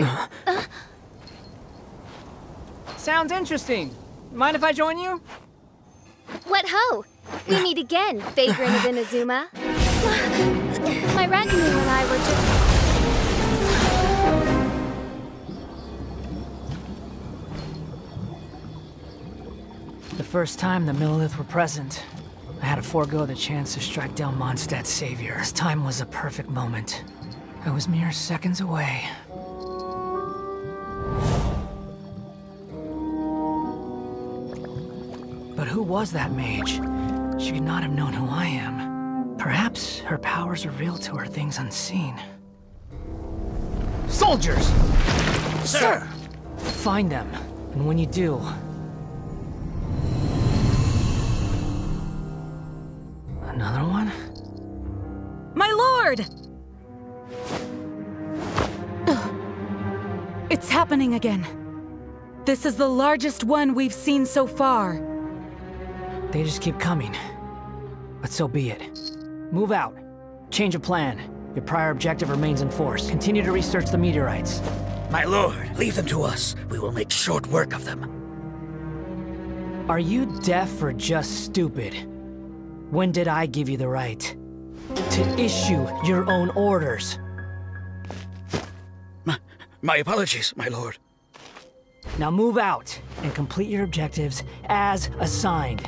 Hi. Sounds interesting. Mind if I join you? What ho! We meet again, Vagrant of Inazuma. My retinue and I were just... The first time the Millelith were present, I had to forego the chance to strike down Mondstadt's savior. This time was a perfect moment. I was mere seconds away. But who was that mage? She could not have known who I am. Perhaps her powers revealed to her things unseen. Soldiers! Sir! Find them, and when you do, Another one? My lord! It's happening again. This is the largest one we've seen so far. They just keep coming. But so be it. Move out. Change of plan. Your prior objective remains in force. Continue to research the meteorites. My lord, leave them to us. We will make short work of them. Are you deaf or just stupid? When did I give you the right to issue your own orders? My, my apologies, my lord. Now move out and complete your objectives as assigned.